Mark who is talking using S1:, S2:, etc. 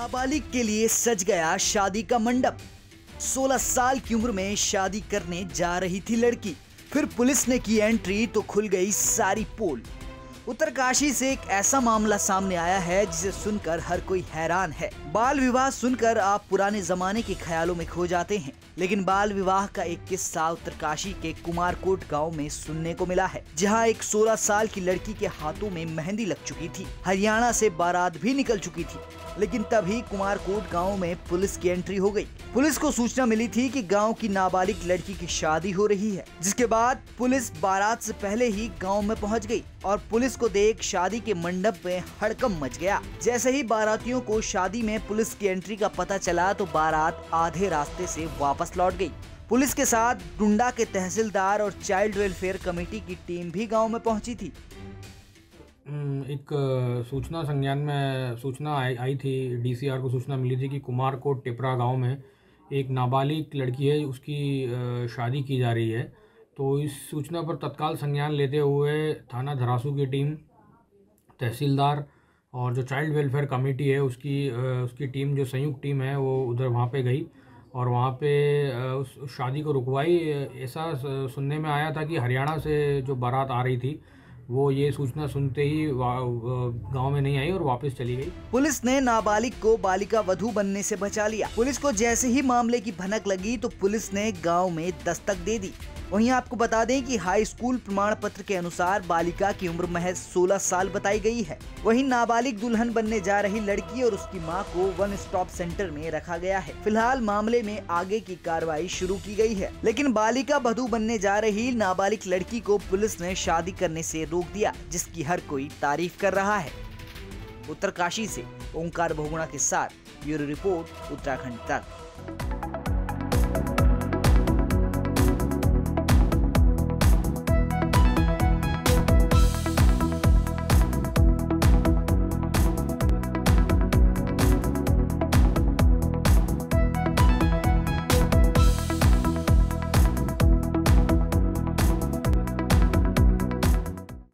S1: नाबालिग के लिए सज गया शादी का मंडप। 16 साल की उम्र में शादी करने जा रही थी लड़की। फिर पुलिस ने की एंट्री तो खुल गई सारी पोल। उत्तरकाशी से एक ऐसा मामला सामने आया है जिसे सुनकर हर कोई हैरान है। बाल विवाह सुनकर आप पुराने जमाने के ख्यालों में खो जाते हैं। लेकिन बाल विवाह का एक किस्सा उत्तरकाशी के कुमारकोट गाँव में सुनने को मिला है, जहाँ एक 16 साल की लड़की के हाथों में मेहंदी लग चुकी थी। हरियाणा से बारात भी निकल चुकी थी, लेकिन तभी कुमारकोट गाँव में पुलिस की एंट्री हो गई। पुलिस को सूचना मिली थी कि गाँव की नाबालिग लड़की की शादी हो रही है, जिसके बाद पुलिस बारात से पहले ही गाँव में पहुँच गई और पुलिस को देख शादी के मंडप में हड़कम मच गया। जैसे ही बारातियों को शादी में पुलिस की एंट्री का पता चला तो बारात आधे रास्ते से वापस लौट गई। पुलिस के साथ डुंडा के तहसीलदार और चाइल्ड वेलफेयर कमेटी की टीम भी गाँव में पहुँची थी।
S2: हम्म, एक सूचना संज्ञान में सूचना आई थी डीसीआर को सूचना मिली थी कि कुमारकोट टिपरा गाँव में एक नाबालिग लड़की है उसकी शादी की जा रही है। तो इस सूचना पर तत्काल संज्ञान लेते हुए थाना धरासू की टीम, तहसीलदार और जो चाइल्ड वेलफेयर कमेटी है, उसकी उसकी टीम, जो संयुक्त टीम है, वो उधर वहाँ पे गई और वहाँ पे उस शादी को रुकवाई। ऐसा सुनने में आया था कि हरियाणा से जो बारात आ रही थी, वो ये सूचना सुनते ही गाँव में नहीं आई और वापस चली गई।
S1: पुलिस ने नाबालिग को बालिका वधु बनने से बचा लिया। पुलिस को जैसे ही मामले की भनक लगी तो पुलिस ने गाँव में दस्तक दे दी। वहीं आपको बता दें कि हाई स्कूल प्रमाण पत्र के अनुसार बालिका की उम्र महज 16 साल बताई गई है। वहीं नाबालिग दुल्हन बनने जा रही लड़की और उसकी माँ को वन स्टॉप सेंटर में रखा गया है। फ़िलहाल मामले में आगे की कार्रवाई शुरू की गई है। लेकिन बालिका वधू बनने जा रही नाबालिग लड़की को पुलिस ने शादी करने से रोक दिया, जिसकी हर कोई तारीफ़ कर रहा है। उत्तरकाशी से ओंकार बहुगुणा के साथ, ब्यूरो रिपोर्ट, उत्तराखंड तक।